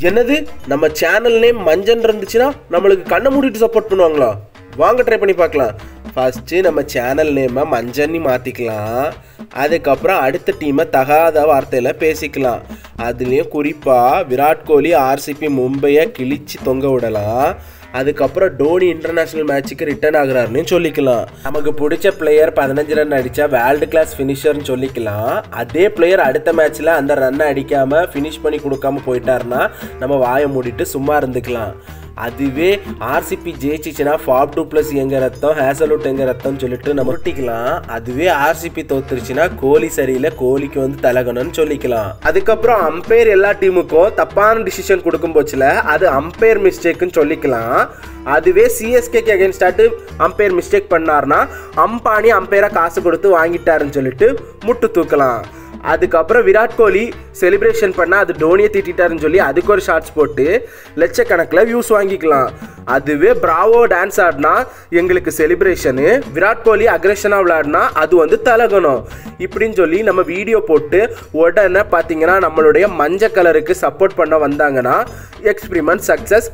என்னது? நம்ம channel name மஞ்சன் இருந்துச்சுன்னா நம்மளுக்கு கண்ணை மூடிட்டு சப்போர்ட் பண்ணுவாங்களா? வாங்க ட்ரை பண்ணி பார்க்கலாம். ஃபஸ்ட்டு நம்ம சேனல் நேமை மஞ்சன்னு மாற்றிக்கலாம் அதுக்கப்புறம் அடுத்த டீமை தகாத வார்த்தையில் பேசிக்கலாம். அதுலேயும் குறிப்பாக விராட் கோலி ஆர்சிபி மும்பையை கிழிச்சு தொங்க விடலாம். அதுக்கப்புறம் டோனி இன்டர்நேஷனல் மேட்ச்சுக்கு ரிட்டர்ன் ஆகுறாருன்னு சொல்லிக்கலாம். நமக்கு பிடிச்ச பிளேயர் பதினஞ்சு ரன் அடித்தா வேர்ல்டு கிளாஸ் ஃபினிஷர்னு சொல்லிக்கலாம். அதே பிளேயர் அடுத்த மேட்ச்சில் அந்த ரன்னை அடிக்காமல் ஃபினிஷ் பண்ணி கொடுக்காம போயிட்டாருன்னா நம்ம வாயை மூடிட்டு சும்மா இருந்துக்கலாம். அதுவே ஆர்சிபி ஜெயிச்சிச்சுன்னா ஃபாப் டூ ப்ளஸ் எங்க ரத்தம் ஹேசலுட் எங்க ரத்தம் சொல்லிட்டு நம்ம ஒட்டிக்கலாம் அதுவே ஆர்சிபி தோத்துருச்சுன்னா கோலி சரியில்லை கோலிக்கு வந்து தலகணும்னு சொல்லிக்கலாம். அதுக்கப்புறம் அம்பையர் எல்லா டீமுக்கும் தப்பான டிசிஷன் கொடுக்கும் போச்சுல அது அம்பையர் மிஸ்டேக்குன்னு சொல்லிக்கலாம். அதுவே சிஎஸ்கேக்கு அகேன்ஸ்டாட்டு அம்பையர் மிஸ்டேக் பண்ணார்னா அம்பானி அம்பையரை காசு கொடுத்து வாங்கிட்டாருன்னு சொல்லிட்டு முட்டு தூக்கலாம். அதுக்கப்புறம் விராட் கோலி செலிப்ரேஷன் பண்ணால் அது டோனியை திட்டாருன்னு சொல்லி அதுக்கு ஒரு ஷார்ட்ஸ் போட்டு லட்சக்கணக்கில் வியூஸ் வாங்கிக்கலாம். அதுவே பிராவோ டான்ஸ் ஆடினா எங்களுக்கு செலிப்ரேஷனு விராட் கோலி அக்ரெஷனாக விளையாடினா அது வந்து தலகணும். இப்படின்னு சொல்லி நம்ம வீடியோ போட்டு உடனே பார்த்தீங்கன்னா நம்மளுடைய மஞ்சள் கலருக்கு சப்போர்ட் பண்ண வந்தாங்கன்னா எக்ஸ்பிரிமெண்ட் சக்ஸஸ்